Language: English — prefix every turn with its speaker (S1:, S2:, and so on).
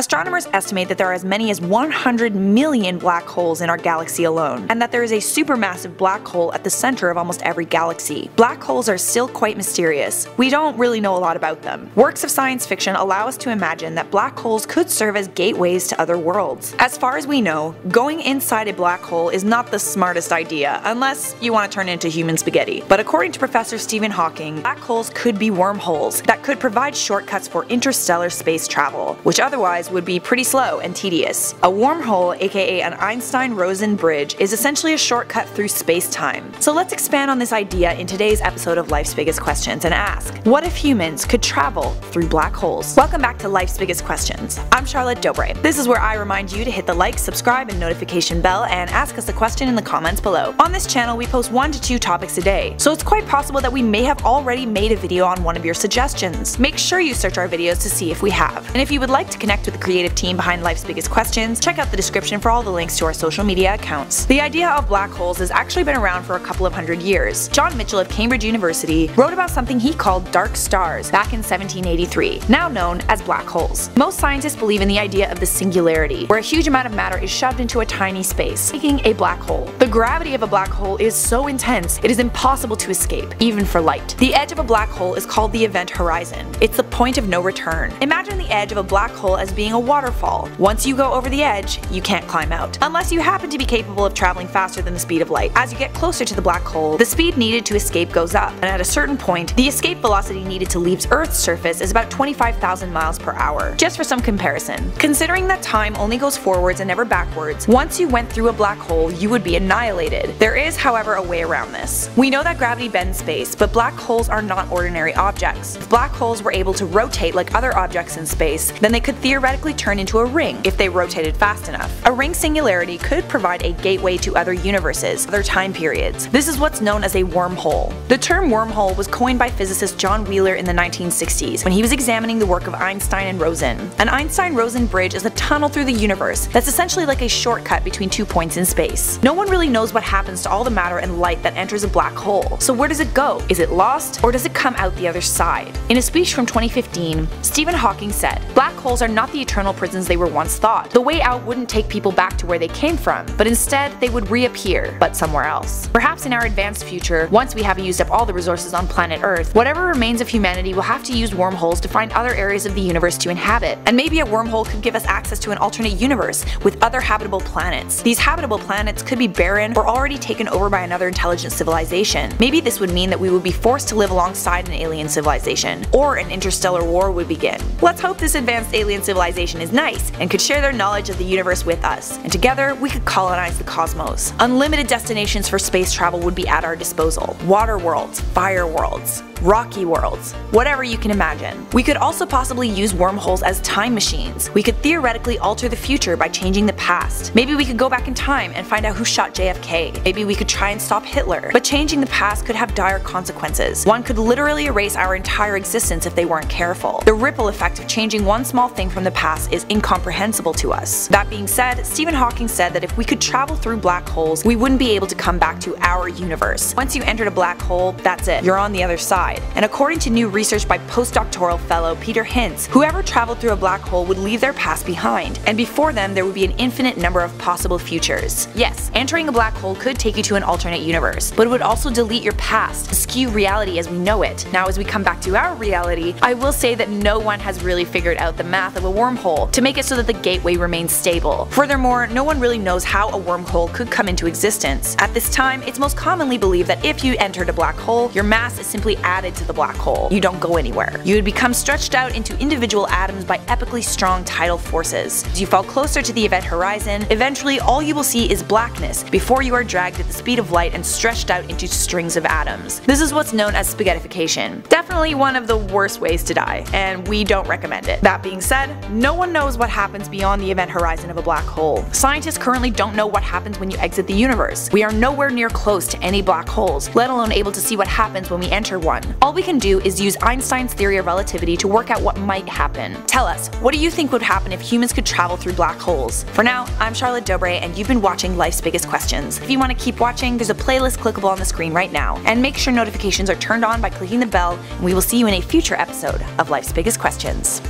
S1: Astronomers estimate that there are as many as 100 million black holes in our galaxy alone, and that there is a supermassive black hole at the center of almost every galaxy. Black holes are still quite mysterious. We don't really know a lot about them. Works of science fiction allow us to imagine that black holes could serve as gateways to other worlds. As far as we know, going inside a black hole is not the smartest idea, unless you want to turn into human spaghetti. But according to Professor Stephen Hawking, black holes could be wormholes that could provide shortcuts for interstellar space travel, which otherwise would be pretty slow and tedious. A wormhole, aka an Einstein-Rosen bridge, is essentially a shortcut through space-time. So let's expand on this idea in today's episode of Life's Biggest Questions and ask, what if humans could travel through black holes? Welcome back to Life's Biggest Questions. I'm Charlotte Dobre. This is where I remind you to hit the like, subscribe, and notification bell and ask us a question in the comments below. On this channel, we post one to two topics a day, so it's quite possible that we may have already made a video on one of your suggestions. Make sure you search our videos to see if we have. And if you would like to connect with creative team behind Life's Biggest Questions, check out the description for all the links to our social media accounts. The idea of black holes has actually been around for a couple of hundred years. John Michell of Cambridge University wrote about something he called dark stars back in 1783, now known as black holes. Most scientists believe in the idea of the singularity, where a huge amount of matter is shoved into a tiny space, making a black hole. The gravity of a black hole is so intense it is impossible to escape, even for light. The edge of a black hole is called the event horizon. It's the point of no return. Imagine the edge of a black hole as being a waterfall. Once you go over the edge, you can't climb out. Unless you happen to be capable of traveling faster than the speed of light. As you get closer to the black hole, the speed needed to escape goes up, and at a certain point, the escape velocity needed to leave Earth's surface is about 25,000 miles per hour. Just for some comparison. Considering that time only goes forwards and never backwards, once you went through a black hole, you would be annihilated. There is, however, a way around this. We know that gravity bends space, but black holes are not ordinary objects. If black holes were able to rotate like other objects in space, then they could theoretically turn into a ring if they rotated fast enough. A ring singularity could provide a gateway to other universes, other time periods. This is what's known as a wormhole. The term wormhole was coined by physicist John Wheeler in the 1960s when he was examining the work of Einstein and Rosen. An Einstein-Rosen bridge is a tunnel through the universe that's essentially like a shortcut between two points in space. No one really knows what happens to all the matter and light that enters a black hole. So where does it go? Is it lost or does it come out the other side? In a speech from 2015, Stephen Hawking said, Black holes are not the eternal prisons they were once thought. The way out wouldn't take people back to where they came from, but instead they would reappear, but somewhere else. Perhaps in our advanced future, once we have used up all the resources on planet Earth, whatever remains of humanity will have to use wormholes to find other areas of the universe to inhabit. And maybe a wormhole could give us access to an alternate universe with other habitable planets. These habitable planets could be barren or already taken over by another intelligent civilization. Maybe this would mean that we would be forced to live alongside an alien civilization, or an interstellar war would begin. Let's hope this advanced alien civilization is nice and could share their knowledge of the universe with us, and together we could colonize the cosmos. Unlimited destinations for space travel would be at our disposal. Water worlds, fire worlds, rocky worlds, whatever you can imagine. We could also possibly use wormholes as time machines. We could theoretically alter the future by changing the past. Maybe we could go back in time and find out who shot JFK. Maybe we could try and stop Hitler. But changing the past could have dire consequences. One could literally erase our entire existence if they weren't careful. The ripple effect of changing one small thing from the past is incomprehensible to us. That being said, Stephen Hawking said that if we could travel through black holes, we wouldn't be able to come back to our universe. Once you entered a black hole, that's it. You're on the other side. And according to new research by postdoctoral fellow Peter Hintz, whoever traveled through a black hole would leave their past behind, and before them there would be an infinite number of possible futures. Yes, entering a black hole could take you to an alternate universe, but it would also delete your past, skew reality as we know it. Now as we come back to our reality, I will say that no one has really figured out the math of a wormhole to make it so that the gateway remains stable. Furthermore, no one really knows how a wormhole could come into existence. At this time, it's most commonly believed that if you entered a black hole, your mass is simply added to the black hole. You don't go anywhere. You would become stretched out into individual atoms by epically strong tidal forces. As you fall closer to the event horizon, eventually all you will see is blackness before you are dragged at the speed of light and stretched out into strings of atoms. This is what's known as spaghettification. Definitely one of the worst ways to die, and we don't recommend it. That being said, no one knows what happens beyond the event horizon of a black hole. Scientists currently don't know what happens when you exit the universe. We are nowhere near close to any black holes, let alone able to see what happens when we enter one. All we can do is use Einstein's theory of relativity to work out what might happen. Tell us, what do you think would happen if humans could travel through black holes? For now, I'm Charlotte Dobre and you've been watching Life's Biggest Questions. If you want to keep watching, there's a playlist clickable on the screen right now. And make sure notifications are turned on by clicking the bell, and we will see you in a future episode of Life's Biggest Questions.